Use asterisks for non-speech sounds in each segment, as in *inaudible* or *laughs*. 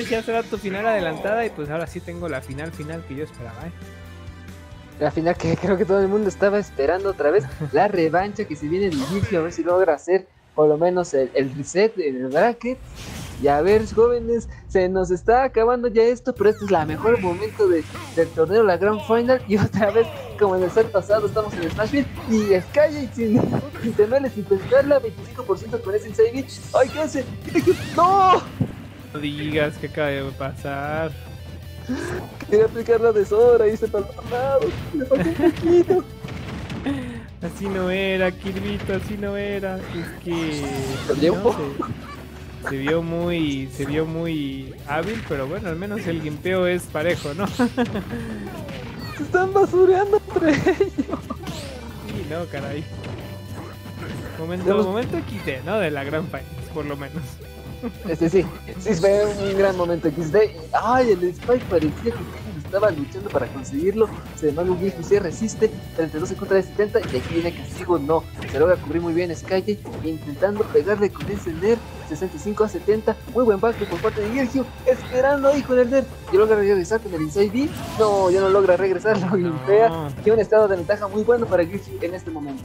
ya será tu final adelantada y pues ahora sí tengo la final final que yo esperaba, ¿eh? La final que creo que todo el mundo estaba esperando otra vez. La revancha que se viene de inicio, a ver si logra hacer por lo menos el, el reset el bracket. Y a ver, jóvenes, se nos está acabando ya esto, pero este es la mejor momento de, del torneo, la Grand Final. Y otra vez, como en el set pasado, estamos en Smashville. Y Sky sin, sin temerle, sin pensarla, 25% con ese Inside ¡Ay, qué hace! ¡No! No digas que acaba de pasar. Quería aplicar la deshora y se lado. Le falta un poquito. *laughs* Así no era, Kirvito, así no era. Es que. No, se, se vio muy. Se vio muy hábil, pero bueno, al menos el gimpeo es parejo, ¿no? *laughs* Se están basureando entre ellos. Sí, no, caray. Momento, momento XD, ¿no? De la gran Final, por lo menos. Este sí, sí fue un gran momento XD. Ay, el Spike parecía que estaba luchando para conseguirlo. Sin embargo, Gilfus se resiste. 32 en contra de 70. Y aquí viene castigo. No, se logra cubrir muy bien Sky intentando pegarle con ese Ner. 65 a 70. Muy buen back por parte de Gilgio. Esperando ahí con el Ner. Y logra regresar con el Inside B. No, ya no logra regresar. Lo limpea. No. Tiene un estado de ventaja muy bueno para Gilgio en este momento.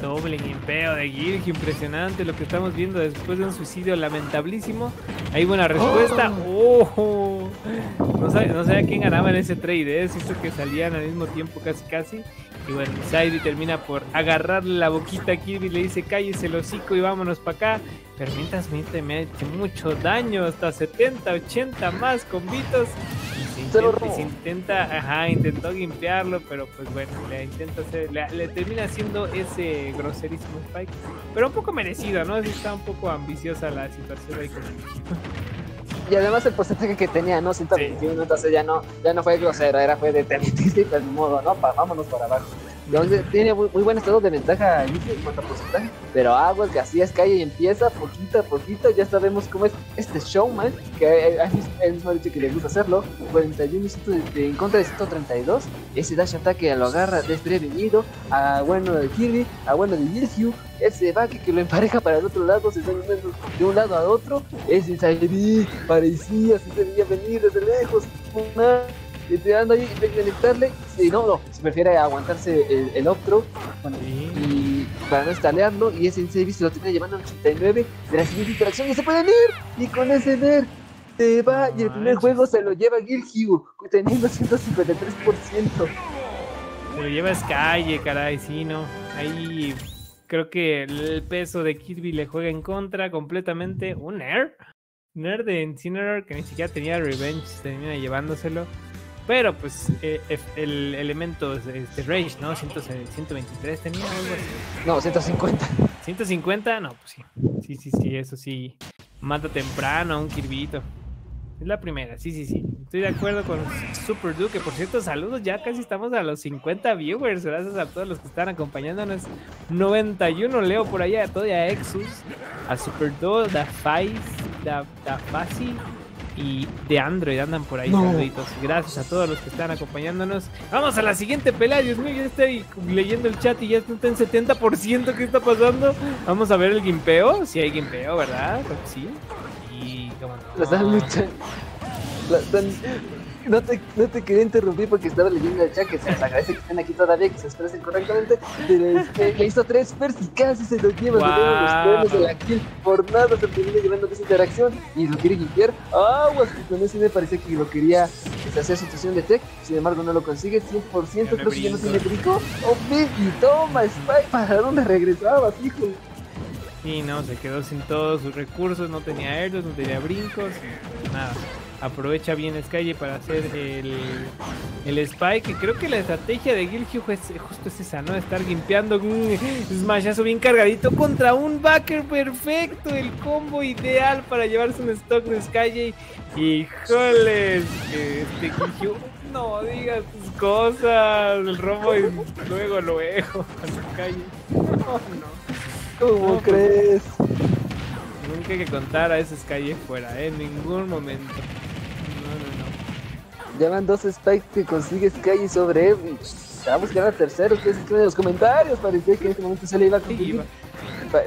Doble gimpeo de Gilgio, impresionante lo que estamos viendo después de un suicidio lamentablísimo. Hay buena respuesta. ¡Oh! No sabía, no sabía quién ganaba en ese trade, ¿eh? Siento que salían al mismo tiempo casi casi. Y bueno, Saidi termina por agarrarle la boquita a Kirby, le dice cállese el hocico y vámonos para acá. Pero mientras me ha hecho mucho daño, hasta 70, 80 más combitos. Y se intenta, y robó. se intenta, ajá, intentó limpiarlo, pero pues bueno, le intenta hacer, le, le termina haciendo ese groserísimo Spike. Pero un poco merecido, ¿no? Está un poco ambiciosa la situación ahí con *laughs* Y además el porcentaje que tenía, ¿no? 121, entonces ya no, ya no fue grosero, era fue de te y pues modo, ¿no? Pa- vámonos para abajo. Entonces tiene muy, buen estado de ventaja en cuanto a porcentaje, pero aguas que así es calle y empieza poquito a poquito, ya sabemos cómo es este showman, que él mismo ha dicho que le gusta hacerlo, 41 ciento de- en contra de 132, ese dash ataque lo agarra desprevenido, a bueno de Kirby, a bueno de Yilhyu, ese baque que lo empareja para el otro lado, se está yendo de un lado a otro, ese B parecía, se veía venir desde lejos, una, intentando ahí de conectarle, y no, no, se prefiere aguantarse el, el bueno, Sí. y para no estalearlo, y ese Inside B se lo termina llevando al 89 de la siguiente interacción, y se pueden ir, y con ese Ner, se va, y el primer juego se lo lleva Gilhue, teniendo 153%. Se lo lleva Sky, caray, sí, ¿no? Ahí creo que el peso de Kirby le juega en contra completamente. Un Air. Air de Incineroar que ni siquiera tenía Revenge, termina llevándoselo. Pero pues eh, el elemento este, Rage, ¿no? 100, 123 tenía algo así. No, 150. 150, no, pues sí. Sí, sí, sí, eso sí. Mata temprano a un Kirbito. Es la primera, sí, sí, sí. Estoy de acuerdo con Super Duke. Por cierto, saludos. Ya casi estamos a los 50 viewers. Gracias a todos los que están acompañándonos. 91 leo por allá. A Exus, a Super Duke, Da Fais, Da, da Fasi y de Android andan por ahí. No. Saluditos. Gracias a todos los que están acompañándonos. Vamos a la siguiente pelea. Dios mío, ya estoy leyendo el chat y ya está en 70%. ¿Qué está pasando? Vamos a ver el gimpeo. Si hay gimpeo, ¿verdad? Creo que sí. Y cómo no. La están luchando. La están- No te, no te quería interrumpir porque estaba leyendo el chat que se les agradece que estén aquí todavía, que se expresen correctamente. Pero le hizo tres pers y casi se lo lleva. Llevan los de la kill. Por nada se termina llevando esa interacción y lo quiere limpiar. Aguas, que con ese me parecía que lo quería hacer situación de tech. Sin embargo, no lo consigue 100%. Ya me Creo que ya no brinco. tiene brinco. Oh, y toma, Spike, ¿para dónde regresabas, hijo? Y no, se quedó sin todos sus recursos. No tenía airdos, no tenía brincos. Nada. Aprovecha bien Sky para hacer el, el spike. Creo que la estrategia de Gilgyu es justo es esa, ¿no? Estar limpiando un smashazo bien cargadito contra un backer perfecto. El combo ideal para llevarse un stock de Sky. Híjoles, que este Gilgyu no digas tus cosas. El robo y luego, luego. Con Sky. No, no. ¿Cómo No, pues, crees? Nunca hay que contar a ese Sky fuera, ¿eh? en ningún momento. No, no, no. Ya van dos spikes que consigue Sky sobre él. y Se va a buscar a tercero. Ustedes escriben en los comentarios. Parecía que en este momento se le iba a conseguir.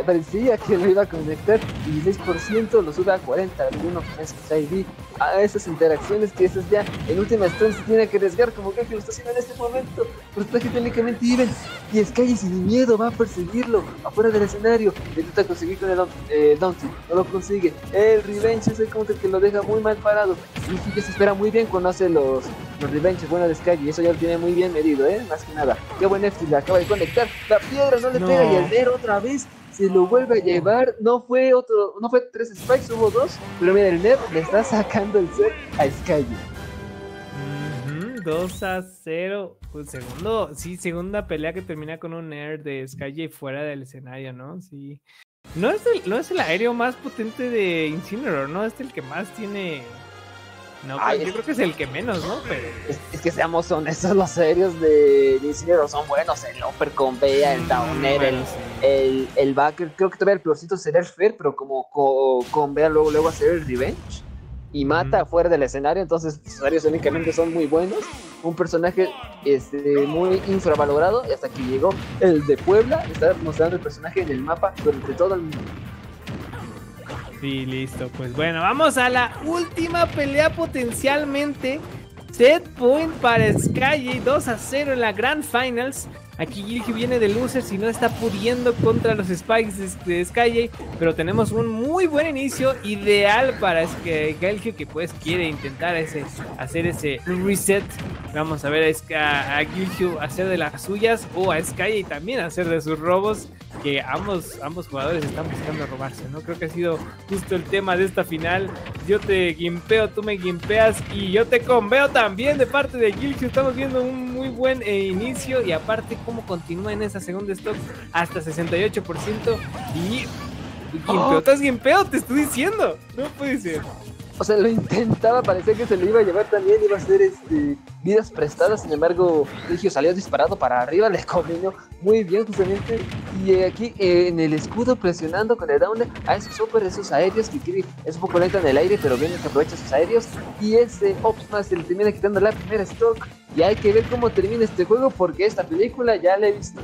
Parecía que lo iba a conectar y 16% lo sube a 40, alguno con ese ID. A esas interacciones que esas ya en última instancia tiene que arriesgar como que lo está haciendo en este momento. Personaje técnicamente even y Sky sin miedo va a perseguirlo afuera del escenario. Intenta conseguir con el eh, no lo consigue. El Revenge es el counter que lo deja muy mal parado. Y que se espera muy bien cuando hace los, los Revenge bueno de Sky y eso ya lo tiene muy bien medido, ¿eh? Más que nada. Qué buen F le acaba de conectar. La piedra no le pega y el Nero otra vez se lo vuelve a llevar. No fue otro, no fue tres spikes, hubo dos. Pero mira, el Nero le está sacando el set a Sky. 2 a 0. Pues segundo, sí, segunda pelea que termina con un Nerd de Sky fuera del escenario, ¿no? Sí. No es, el, no es el aéreo más potente de Incineroar, ¿no? Es el que más tiene no, yo creo que es el que menos, ¿no? Pero... Es, que seamos honestos, los serios de Incineroar son buenos. El Upper con Bea, el Downer, el, el, Backer. Creo que todavía el peorcito sería el Fer, pero como con, Bea luego, luego hacer el Revenge. Y mata fuera del escenario, entonces los serios únicamente son muy buenos. Un personaje este, muy infravalorado. Y hasta que llegó el de Puebla, está mostrando el personaje en el mapa durante todo el mundo. Sí, listo. Pues bueno, vamos a la última pelea potencialmente. Set point para Sky 2 a 0 en la Grand Finals. Aquí Gilgi viene de losers y no está pudiendo contra los Spikes de, Sky, pero tenemos un muy buen inicio, ideal para Gilgi que pues quiere intentar ese, hacer ese reset. Vamos a ver a, a Gilgi hacer de las suyas o a Sky también hacer de sus robos que ambos, ambos jugadores están buscando robarse, ¿no? Creo que ha sido justo el tema de esta final. Yo te gimpeo, tú me gimpeas y yo te conveo también de parte de Gilgio. Estamos viendo un muy buen eh, inicio y aparte cómo continúa en esa segunda stock hasta 68% y... Gimpeo, estás gimpeo, te estoy diciendo. No puede ser. O sea, lo intentaba, parecía que se lo iba a llevar también, iba a ser este, vidas prestadas. Sin embargo, Sergio salió disparado para arriba, *laughs* le combinó muy bien, justamente. Y aquí en el escudo, presionando con el down a esos super, esos aéreos que es un poco lento en el aire, pero bien que aprovecha sus aéreos. Y ese Optimus se le termina quitando la primera stock. Y hay que ver cómo termina este juego, porque esta película ya la he visto.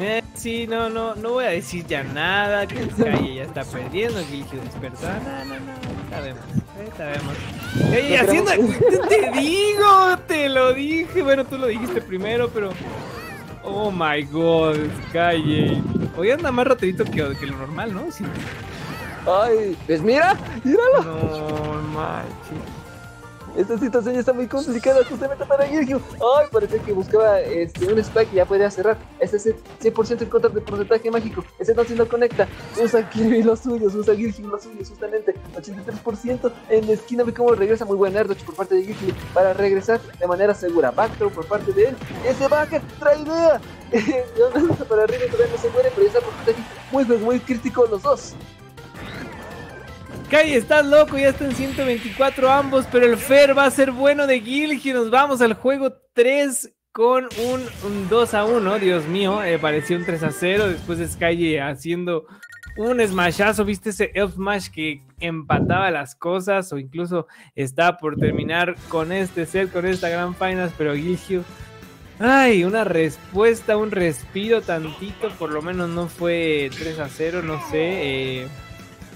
Eh, sí, no, no, no voy a decir ya nada, que Sky ya está perdiendo, Gilgio despertar, no, no, no, sabemos, eh, sabemos. Ey, haciendo, *laughs* te, digo, te lo dije, bueno, tú lo dijiste primero, pero... Oh my god, Sky, hoy anda más rapidito que, que lo normal, ¿no? Sí. Ay, pues mira, míralo. No, manches. Esta situación ya está muy complicada justamente para Gilgio. Ay, parece que buscaba este, un spike y ya podía cerrar. Este es el 100% en contra del porcentaje mágico. Ese no no conecta. Usa Kirby *laughs* los suyos, usa Gilgio los suyos, justamente. 83% en la esquina. Ve cómo regresa muy buen Erdoch por parte de Gilgio para regresar de manera segura. Backthrow por parte de él. Ese backer trae idea. *laughs* para arriba todavía no se muere, pero ya está porcentaje muy, muy crítico los dos. Kai, estás loco, ya están 124 ambos, pero el Fer va a ser bueno de Gilgi. Nos vamos al juego 3 con un, 2 a 1. Dios mío, eh, pareció un 3 a 0. Después de Sky un un smashazo. ¿Viste ese Elf Smash que empataba las cosas? O incluso está por terminar con este set, con esta gran finals. Pero Gilgio, ay, una respuesta, un respiro tantito. Por lo menos no fue 3 a 0, no sé. Eh,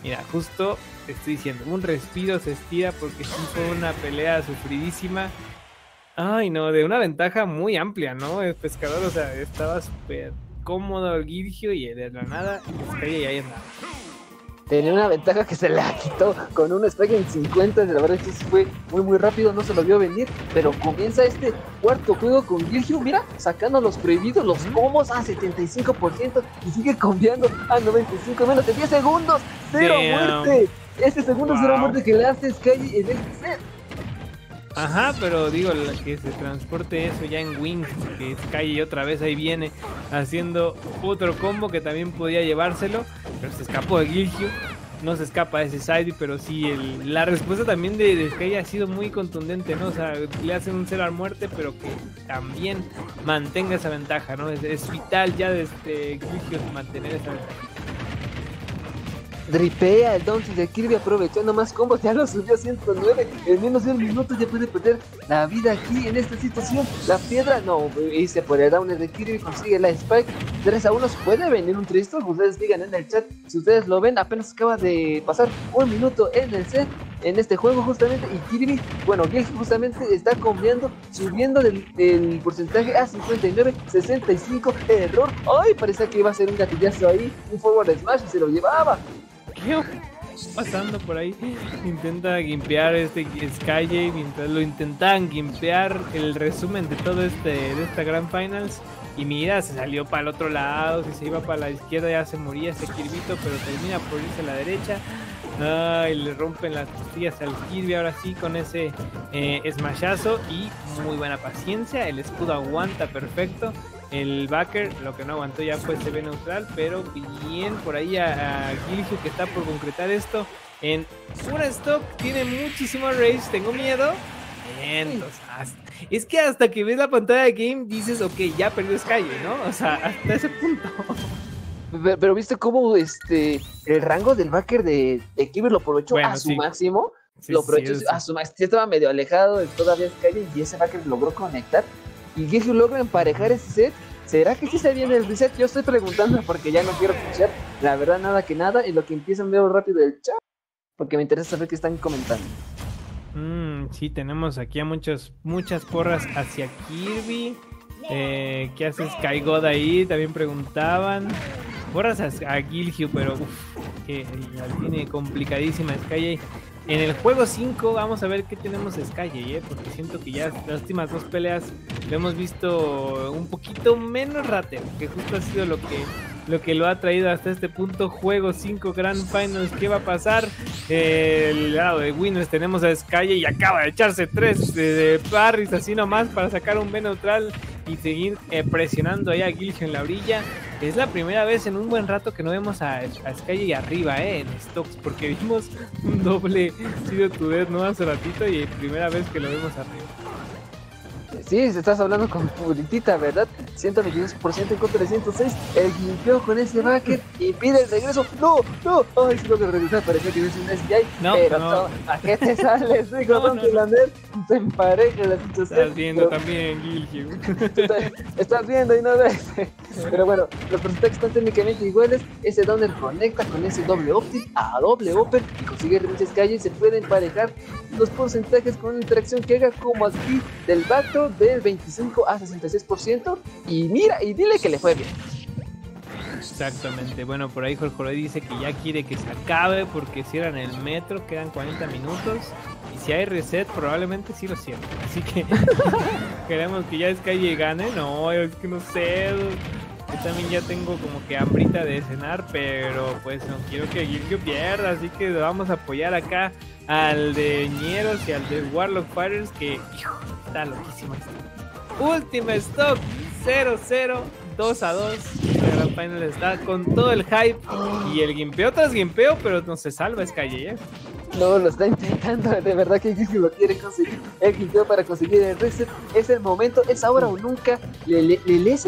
mira, justo estoy diciendo, un respiro se estira porque sí fue una pelea sufridísima. Ay, no, de una ventaja muy amplia, ¿no? El pescador, o sea, estaba súper cómodo el Girgio y de la nada, y ahí andaba. Tenía una ventaja que se la quitó con un spike en 50. La verdad es que fue muy, muy rápido, no se lo vio venir. Pero comienza este cuarto juego con Girgio. Mira, sacando los prohibidos, los pomos a 75% y sigue cambiando a 95 menos de 10 segundos. ¡Cero muerte! Este segundo wow. muerte que le hace Sky en este set. Ajá, pero digo, que se transporte eso ya en Wings, que Sky otra vez ahí viene haciendo otro combo que también podía llevárselo, pero se escapó de Gilgio. No se escapa de ese side, pero sí, el, la respuesta también de, Sky ha sido muy contundente, ¿no? O sea, le hacen un cero a muerte, pero que también mantenga esa ventaja, ¿no? Es, vital ya desde Gilgio mantener esa ventaja. Dripea el down de Kirby aprovechando más combos, ya lo subió a 109, en menos de un minuto ya puede perder la vida aquí en esta situación, la piedra no, hice por el down de Kirby, consigue la Spike, 3 a 1, puede venir un tristo, ustedes digan en el chat, si ustedes lo ven, apenas acaba de pasar un minuto en el set, en este juego justamente y Kirby, bueno, Gil justamente está cambiando, subiendo del, porcentaje a 59, 65, error, ay, parecía que iba a ser un gatillazo ahí, un forward smash y se lo llevaba. Pasando por ahí, intenta gimpear este Sky mientras lo intentan gimpear el resumen de todo este, de esta Grand Finals. Y mira, se salió para el otro lado, si se iba para la izquierda ya se moría ese Kirbyto, pero termina por irse a la derecha. Ay, le rompen las costillas al Kirby ahora sí con ese eh, smashazo y muy buena paciencia. El escudo aguanta perfecto. El backer lo que no aguantó ya fue CB neutral, pero bien por ahí a, a que está por concretar esto. En pura stock tiene muchísimo rage, tengo miedo. Entonces, es que hasta que ves la pantalla de game dices, ok, ya perdió Sky, ¿no? O sea, hasta ese punto. Pero, viste cómo este el rango del backer de, de lo aprovechó a su máximo. lo aprovechó a su máximo. estaba medio alejado todavía Sky y ese backer logró conectar. Y Gifu logra emparejar ese set. ¿Será que sí se viene el reset? Yo estoy preguntando porque ya no quiero escuchar la verdad nada que nada. Y lo que empiezan veo rápido el chat. Porque me interesa saber qué están comentando. Mm, sí, tenemos aquí a muchos, muchas porras hacia Kirby. Eh, ¿Qué hace Sky God ahí? También preguntaban. Porras a, a pero uff, que la tiene complicadísima Sky. En el juego 5 vamos a ver qué tenemos Sky, ¿eh? porque siento que ya las últimas dos peleas lo hemos visto un poquito menos ratero, que justo ha sido lo que lo que lo ha traído hasta este punto. Juego 5 Grand Finals. ¿Qué va a pasar? el lado de Winners tenemos a Sky y acaba de echarse 3 de, Parris así nomás para sacar un B neutral y seguir eh, presionando ahí a Gilge en la orilla. Es la primera vez en un buen rato que no vemos a, a Sky arriba, eh, en stocks, porque vimos un doble Sido Tudet, ¿no? Hace ratito y primera vez que lo vemos arriba. Sí, estás hablando con Puritita, ¿verdad? 122% en contra de 106. El limpió con ese bucket y pide el regreso. ¡No! ¡No! ¡Ay, si lo que regresar! Parecía que es un SGI. No, pero no. ¿a qué te sales, *laughs* hijo? No, no, Se empareja la situación. Estás viendo también, Gilgil. *laughs* Estás viendo y no ves. Pero bueno, los porcentajes están técnicamente iguales. Ese downer conecta con ese doble optic a doble open y consigue muchas calles. Se pueden emparejar los porcentajes con una interacción que haga como aquí del backdoor del 25 a 66%. Y mira, y dile que le fue bien. Exactamente. Bueno, por ahí Jorge dice que ya quiere que se acabe porque cierran el metro, quedan 40 minutos. Y si hay reset, probablemente sí lo cierren. Así que *laughs* queremos que ya Sky gane. No, es que no sé. Yo también ya tengo como que hambrita de cenar, pero pues no quiero que Gilgio pierda. Así que vamos a apoyar acá al de Ñeros y al de Warlock Fighters que está loquísimo Última stock 0-0, 2 a 2. Final está con todo el hype y el gimpeo tras gimpeo, pero no se salva calle, ¿eh? No, lo está intentando, de verdad que lo quiere conseguir. El gimpeo para conseguir el reset es el momento, es ahora o nunca. Le, le, le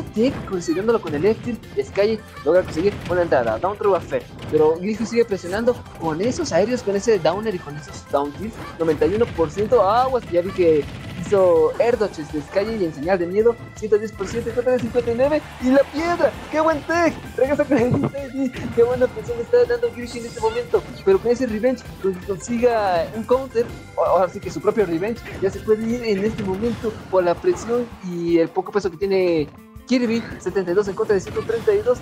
consiguiéndolo con el F Sky logra conseguir una entrada, down through a Pero Gilgio sigue presionando con esos aéreos, con ese downer y con esos down 91% aguas. Ya vi que hizo Erdoches de Sky y en señal de miedo, 110%, 59 y la piedra, qué buen tech, regresa con el qué buena presión está dando Gilgio en este momento, pero con ese revenge, consiga un counter, ahora sí que su propio revenge, ya se puede ir en este momento por la presión y el poco peso que tiene Kirby, 72 en contra de 132.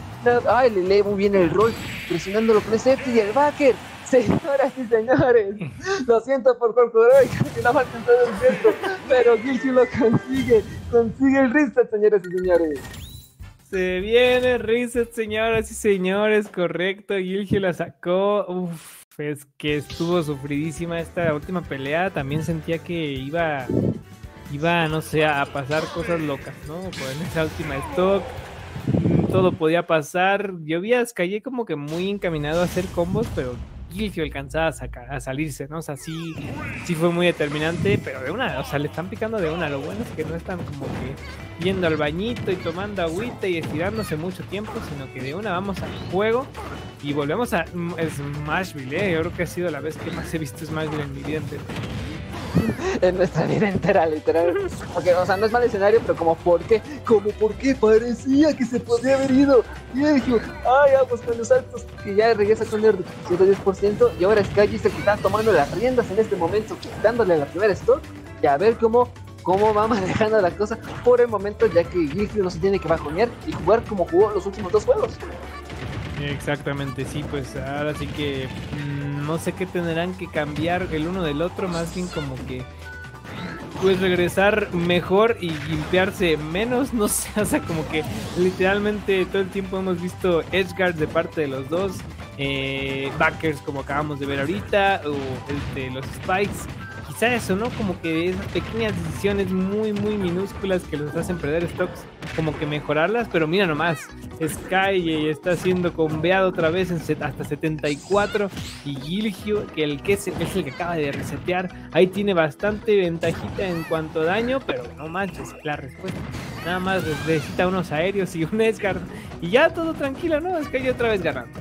Ay, le lee muy bien el rol, presionándolo con ese y el backer. *laughs* Señoras y señores, lo siento por Corcoray, *laughs* que no va a todo el centro, pero Gilchi lo consigue, consigue el reset, señoras y señores. Se viene reset, señoras y señores, correcto, Gilgio la sacó. Uf, es que estuvo sufridísima esta última pelea. También sentía que iba, iba, no sé, a pasar cosas locas, ¿no? en esa última stock todo podía pasar. A Sky como que muy encaminado a hacer combos, pero Gilgio alcanzaba a, a salirse, ¿no? O sea, sí, sí fue muy determinante, pero de una, o sea, le están picando de una. Lo bueno es que no están como que yendo al bañito y tomando agüita y estirándose mucho tiempo, sino que de una vamos al juego. Y volvemos a mm, Smashville, ¿eh? Yo creo que ha sido la vez que más he visto Smashville en mi vida. *laughs* en nuestra vida entera, literal. Porque, o sea, no es mal escenario, pero como por qué, como por qué parecía que se podía haber ido. Y dije, ay, vamos con los altos, que ya regresa con el 110%. Y ahora Sky es que está tomando las riendas en este momento, quitándole la primera stock. Y a ver cómo cómo va *laughs* manejando la cosa por el momento, ya que Gilfio no se tiene que bajonear y jugar como jugó los últimos dos juegos. Exactamente, sí, pues ahora sí que mm, no sé qué tendrán que cambiar el uno del otro, más bien como que pues regresar mejor y limpiarse menos, no sé, *laughs* o sea, como que literalmente todo el tiempo hemos visto edgeguards de parte de los dos, eh, backers como acabamos de ver ahorita, o de los spikes, quizá eso, ¿no? Como que esas pequeñas decisiones muy, muy minúsculas que los hacen perder stocks, como que mejorarlas, pero mira nomás, Sky está siendo conveado otra vez en hasta 74 y Gilgio, que el que es, el que acaba de resetear, ahí tiene bastante ventajita en cuanto a daño, pero no manches, la respuesta. Nada más necesita unos aéreos y un Edgar y ya todo tranquilo, ¿no? Sky otra vez ganando.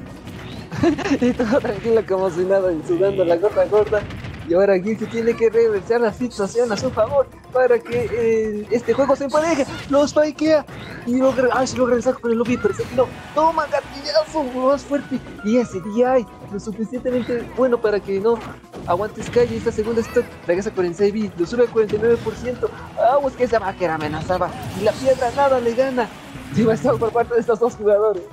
*laughs* y todo tranquilo como si nada, sudando la gota gorda. Y ahora Gilgio tiene que reversar la situación a su favor para que eh, este juego se empareje. Lo spikea y logra, ay, se logra regresar con el lobby, no, toma gatillazo más fuerte. Y ese DI lo suficientemente bueno para que no aguante Sky y esta segunda stock regresa con el CB, lo sube al 49%. Ah, pues que esa máquina amenazaba y la piedra nada le gana. Devastado por parte de estos dos jugadores.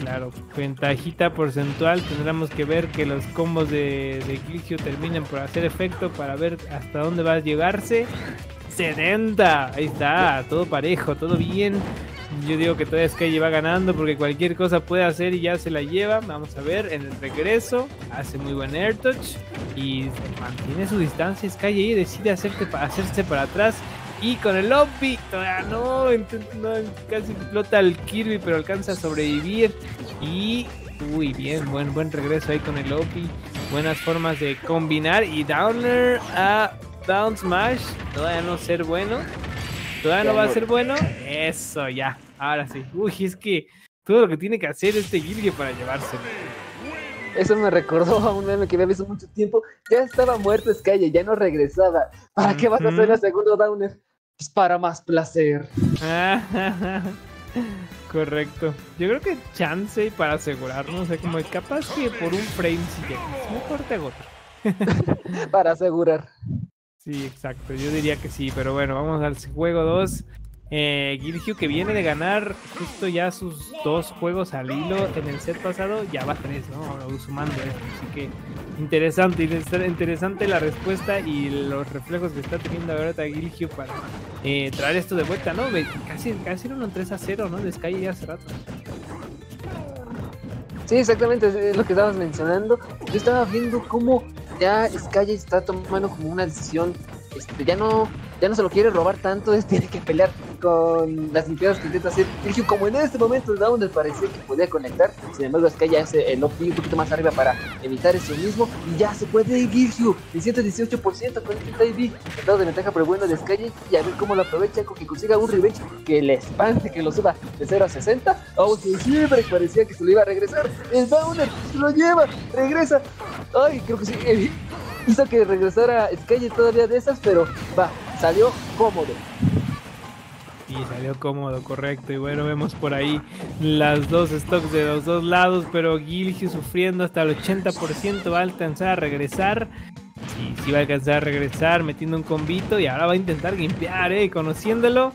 Claro, ventajita porcentual. Tendremos que ver que los combos de, de terminen por hacer efecto para ver hasta dónde va a llegarse. 70, ahí está, todo parejo, todo bien. Yo digo que todavía Sky va ganando porque cualquier cosa puede hacer y ya se la lleva. Vamos a ver en el regreso. Hace muy buen air touch y mantiene su distancia. Sky y decide hacerte, hacerse para atrás y con el lobby, todavía no, casi explota el Kirby, pero alcanza a sobrevivir. Y, uy, bien, buen, buen regreso ahí con el lobby. Buenas formas de combinar. Y Downer a Down Smash, todavía no ser bueno. Todavía no va a ser bueno. Eso, ya, ahora sí. Uy, es que todo lo que tiene que hacer este Kirby para llevárselo. Eso me recordó a un meme que había visto mucho tiempo. Ya estaba muerto Sky, ya no regresaba. ¿Para qué vas a hacer la segunda Downer? Para más placer. *laughs* Correcto. Yo creo que chance para asegurarnos, o como capaz que por un frame si mejor te agoto. *laughs* para asegurar. Sí, exacto. Yo diría que sí, pero bueno, vamos al juego 2. Eh, que viene de ganar justo ya sus dos juegos al hilo en el set pasado, ya va tres, ¿no? Sumando esto. Así que interesante, interesante la respuesta y los reflejos que está teniendo ahora Gilgio para eh, traer esto de vuelta, ¿no? Casi, casi era un 3 a 0, ¿no? De Sky ya hace rato. Sí, exactamente, es lo que estabas mencionando. Yo estaba viendo cómo ya Sky está tomando como una decisión, este, ya no ya no se lo quiere robar tanto, es, *laughs* tiene que pelear con las limpiadas que intenta hacer. Gilgio, como en este momento Downer parecía que podía conectar, sin embargo ya hace el OP un poquito más arriba para evitar eso mismo, y ya se puede ir el 118% con este IV, tratado de ventaja pero bueno de Sky, y a ver cómo lo aprovecha con que consiga un revenge que le espante, que lo suba de 0 a 60, aunque siempre parecía que se lo iba a regresar, el Downer se lo lleva, regresa, ay, creo que sí, hizo que regresara Sky todavía de esas, pero va, salió cómodo. Y salió cómodo, correcto. Y bueno, vemos por ahí las dos stocks de los dos lados, pero Gilgio sufriendo hasta el 80% va a alcanzar a regresar. Y sí va a alcanzar a regresar metiendo un combito y ahora va a intentar limpiar, eh, conociéndolo.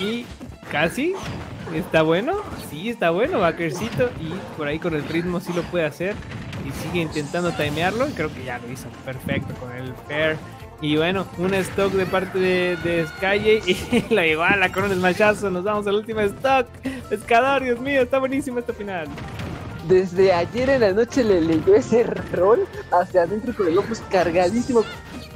Y casi está bueno, sí está bueno, Backercito. Y por ahí con el ritmo sí lo puede hacer. Y sigue intentando timearlo. Y creo que ya lo hizo perfecto con el Fair y bueno, un stock de parte de, de y *laughs* la iguala con el machazo. Nos vamos al último stock. Pescador, Dios mío, está buenísimo este final. Desde ayer en la noche le leyó ese rol hacia adentro con el ojos cargadísimo.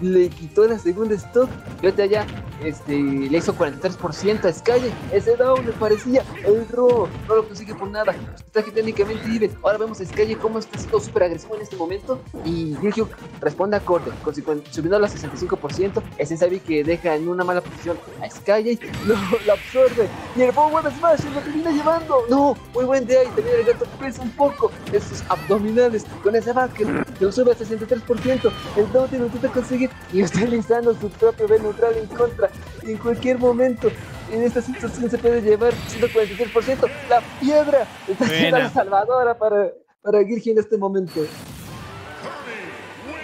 Le quitó la segunda stock. Y ahorita ya este, le hizo 43% a Sky. Ese down le parecía el robo. No lo consigue por nada. Está técnicamente vive. Ahora vemos a Sky cómo está siendo súper agresivo en este momento. Y Gilgio responde acorde, con, subiendo a 65%. Ese sabe que deja en una mala posición a Sky. *laughs* Lo, lo absorbe. Y el Forward Smash lo termina llevando. No, muy buen día. Y también el gato pesa un poco. Esos abdominales con ese backer. Lo sube a 63%. El down lo intenta conseguir. Y utilizando su propio B neutral en contra. En cualquier momento en esta situación se puede llevar 146%. La piedra está siendo la salvadora para, para Gilgio en este momento.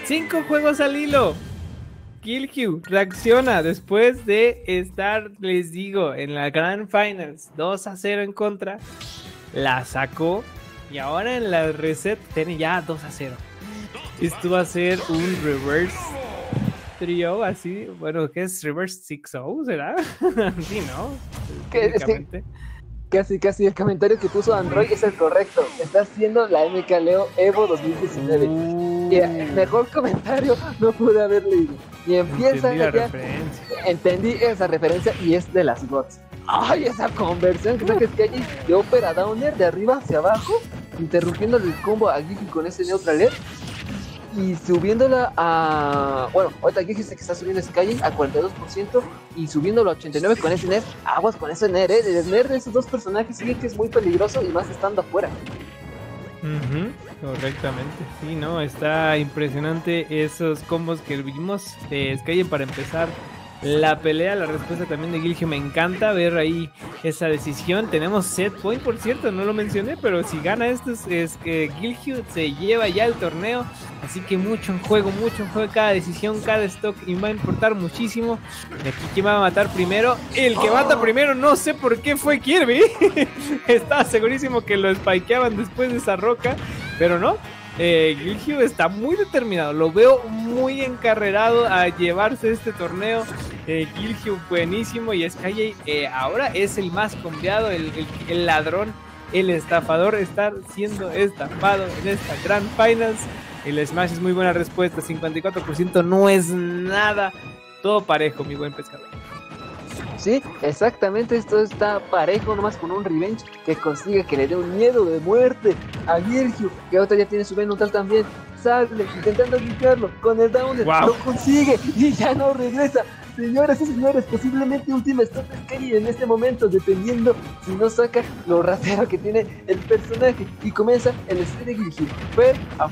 Cinco juegos al hilo. Gilgio reacciona después de estar, les digo, en la Grand Finals 2 a 0 en contra. La sacó y ahora en la reset tiene ya 2 a 0. Esto va a ser un reverse trio así. Bueno, ¿qué es reverse 6-0? ¿Será? *laughs* sí, ¿no? casi, casi el comentario que puso Android es el correcto. Está haciendo la MK Leo Evo 2019. Y el mejor comentario *laughs* no pude haber leído. Y empieza entendí, entendí esa referencia y es de las bots. ¡Ay, esa conversión que saques que hay de Opera Downer de arriba hacia abajo! Interrumpiendo el combo a Gigi con ese neutral air y subiéndola a. Bueno, ahorita aquí dijiste que está subiendo Sky a 42% y subiéndolo a 89% con ese NER. Aguas con ese NER, ¿eh? El NER de esos dos personajes sigue que es muy peligroso y más estando afuera. correctamente, sí, no, está impresionante esos combos que vimos de Sky para empezar la pelea, la respuesta también de Gilgio. Me encanta ver ahí esa decisión. Tenemos set point, por cierto, no lo mencioné, pero si gana esto es, que Gilgio se lleva ya el torneo. Así que mucho en juego, mucho en juego. Cada decisión, cada stock y va a importar muchísimo. Y aquí, ¿quién va a matar primero? El que mata primero, no sé por qué fue Kirby. *laughs* Estaba segurísimo que lo spikeaban después de esa roca, pero no. Eh, está muy determinado, lo veo muy encarrerado a llevarse este torneo. Eh, Gilgio buenísimo y Sky eh, ahora es el más confiado, el, ladrón, el estafador, está siendo estafado en esta Grand Finals. El Smash es muy buena respuesta, 54% no es nada, todo parejo, mi buen pescador. Sí, exactamente, esto está parejo nomás con un revenge que consiga que le dé un miedo de muerte a Virgil, que ahora ya tiene su Ben también. Sale intentando limpiarlo con el downer, lo consigue y ya no regresa. Señoras y señores, posiblemente última stop Kelly en este momento, dependiendo si no saca lo ratero que tiene el personaje. Y comienza el de Gilgil. Fue a,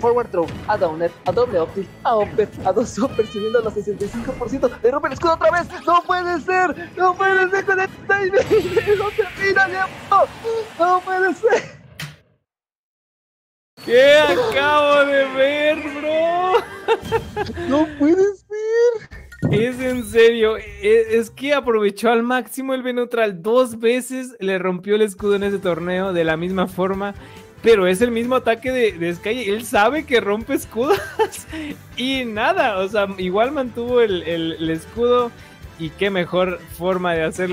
forward throw, a downer, a doble optic, a upper, a dos super subiendo a los 65%. Le rompe el escudo otra vez. ¡No puede ser! ¡No puede ser con el timing! ¡No termina, no! ¡No puede ser! ¿Qué acabo de ver, bro? No puede ser. Es en serio, e, es, que aprovechó al máximo el B neutral dos veces, le rompió el escudo en ese torneo de la misma forma, pero es el mismo ataque de, Sky, él sabe que rompe escudos *laughs* y nada, o sea, igual mantuvo el, el escudo y qué mejor forma de hacerlo.